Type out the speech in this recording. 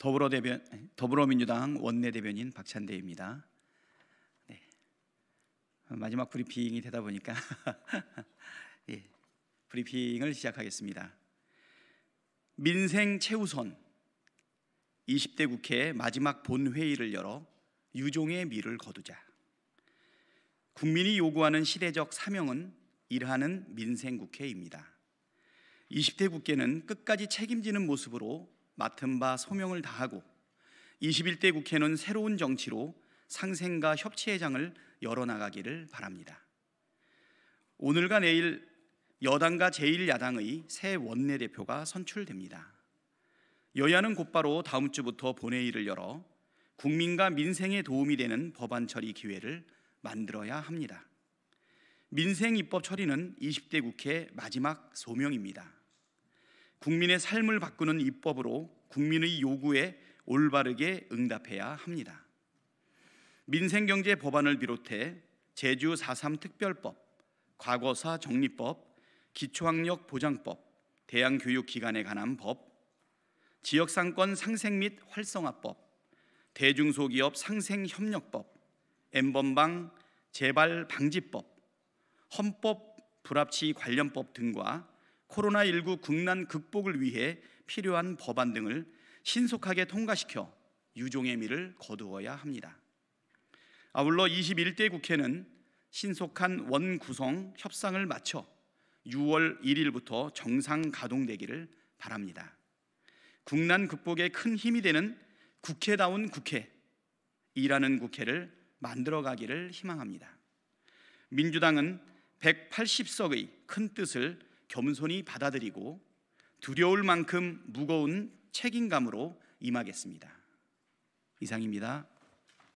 더불어 대변 더불어민주당 원내대변인 박찬대입니다. 네. 마지막 브리핑이 되다 보니까 예, 브리핑을 시작하겠습니다. 민생 최우선 20대 국회 마지막 본회의를 열어 유종의 미를 거두자. 국민이 요구하는 시대적 사명은 일하는 민생 국회입니다. 20대 국회는 끝까지 책임지는 모습으로 맡은 바 소명을 다하고 21대 국회는 새로운 정치로 상생과 협치의 장을 열어나가기를 바랍니다. 오늘과 내일 여당과 제1야당의 새 원내대표가 선출됩니다. 여야는 곧바로 다음 주부터 본회의를 열어 국민과 민생에 도움이 되는 법안 처리 기회를 만들어야 합니다. 민생 입법 처리는 20대 국회 마지막 소명입니다. 국민의 삶을 바꾸는 입법으로 국민의 요구에 올바르게 응답해야 합니다. 민생경제 법안을 비롯해 제주 4.3 특별법, 과거사 정리법, 기초학력 보장법, 대양교육기관에 관한 법, 지역상권 상생 및 활성화법, 대중소기업 상생협력법, 엠번방 재발 방지법, 헌법 불합치 관련법 등과 코로나19 국난 극복을 위해 필요한 법안 등을 신속하게 통과시켜 유종의 미를 거두어야 합니다. 아울러 21대 국회는 신속한 원 구성 협상을 마쳐 6월 1일부터 정상 가동되기를 바랍니다. 국난 극복에 큰 힘이 되는 국회다운 국회, 일하는 국회를 만들어 가기를 희망합니다. 민주당은 180석의 큰 뜻을 겸손히 받아들이고 두려울 만큼 무거운 책임감으로 임하겠습니다. 이상입니다.